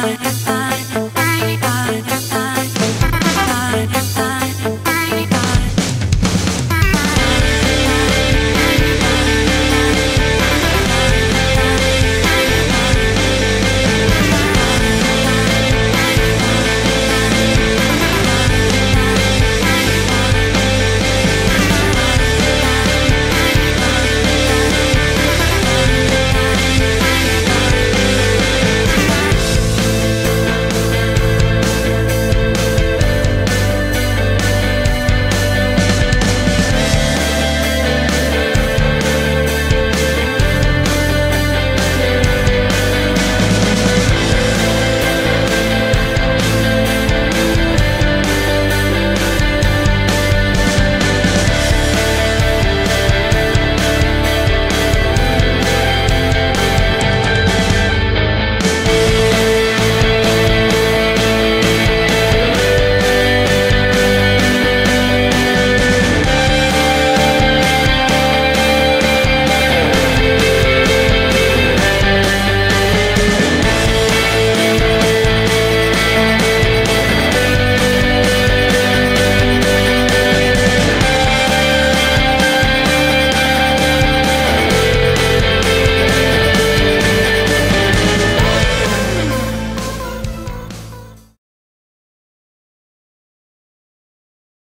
time.